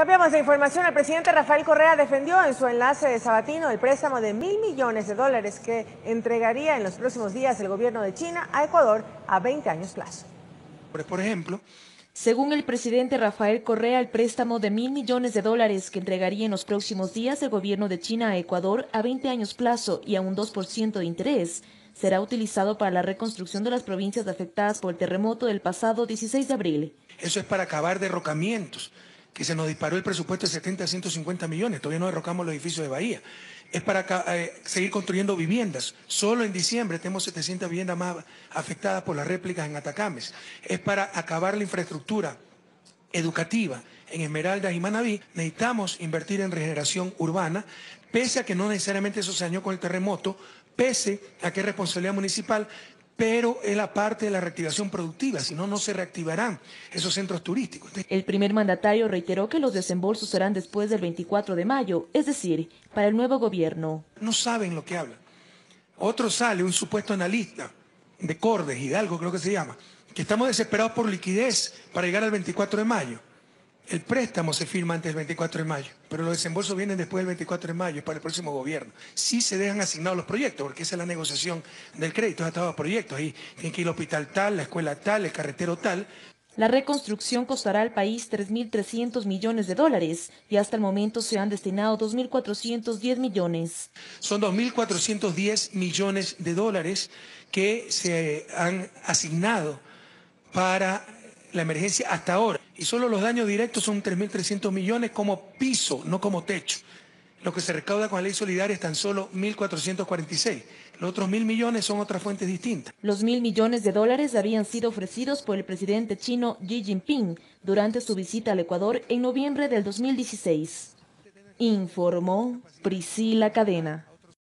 Cambiamos de información. El presidente Rafael Correa defendió en su enlace de Sabatino el préstamo de mil millones de dólares que entregaría en los próximos días el gobierno de China a Ecuador a 20 años plazo. Por ejemplo, según el presidente Rafael Correa, el préstamo de mil millones de dólares que entregaría en los próximos días el gobierno de China a Ecuador a 20 años plazo y a un 2% de interés será utilizado para la reconstrucción de las provincias afectadas por el terremoto del pasado 16 de abril. Eso es para acabar derrocamientos que se nos disparó el presupuesto de 70 a 150 millones, todavía no derrocamos los edificios de Bahía. Es para eh, seguir construyendo viviendas. Solo en diciembre tenemos 700 viviendas más afectadas por las réplicas en Atacames. Es para acabar la infraestructura educativa en Esmeraldas y Manabí. Necesitamos invertir en regeneración urbana, pese a que no necesariamente eso se dañó con el terremoto, pese a que es responsabilidad municipal, pero es la parte de la reactivación productiva, si no, no se reactivarán esos centros turísticos. El primer mandatario reiteró que los desembolsos serán después del 24 de mayo, es decir, para el nuevo gobierno. No saben lo que hablan. Otro sale, un supuesto analista de Cordes, Hidalgo creo que se llama, que estamos desesperados por liquidez para llegar al 24 de mayo. El préstamo se firma antes del 24 de mayo, pero los desembolsos vienen después del 24 de mayo para el próximo gobierno. Sí se dejan asignados los proyectos, porque esa es la negociación del crédito, estado proyectos. Ahí tiene que ir el hospital tal, la escuela tal, el carretero tal. La reconstrucción costará al país 3.300 millones de dólares y hasta el momento se han destinado 2.410 millones. Son 2.410 millones de dólares que se han asignado para la emergencia hasta ahora. Y solo los daños directos son 3.300 millones como piso, no como techo. Lo que se recauda con la ley solidaria es tan solo 1.446. Los otros mil millones son otras fuentes distintas. Los mil millones de dólares habían sido ofrecidos por el presidente chino Xi Jinping durante su visita al Ecuador en noviembre del 2016. Informó Priscila Cadena.